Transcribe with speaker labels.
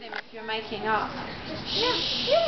Speaker 1: them if you're making up.
Speaker 2: Yeah, yeah.